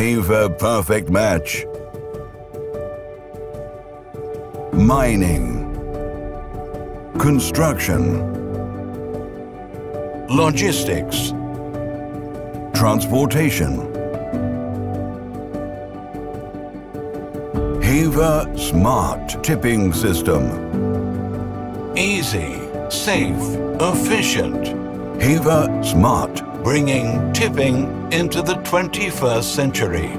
Hyva Perfect Match. Mining. Construction. Logistics. Transportation. Hyva Smart Tipping System. Easy, safe, efficient. Hyva Smart bringing tipping into the 21st century.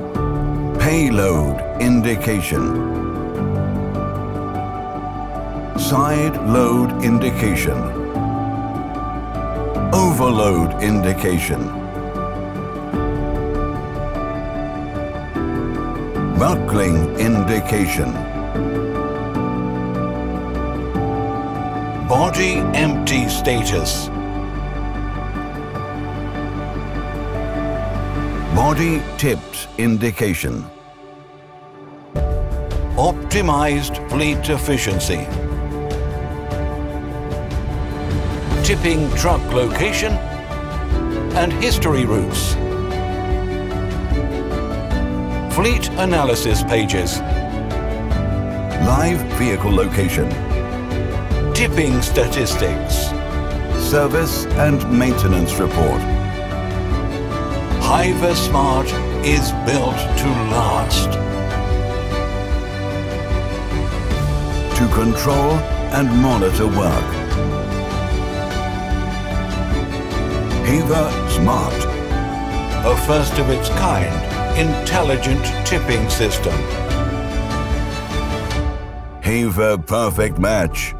Payload indication. Side load indication. Overload indication. Buckling indication. Body empty status. Body tipped indication. Optimized fleet efficiency. Tipping truck location and history routes. Fleet analysis pages. Live vehicle location. Tipping statistics. Service and maintenance report. Hyva Smart is built to last. To control and monitor work. Hyva Smart. A first of its kind, intelligent tipping system. Hyva Perfect Match.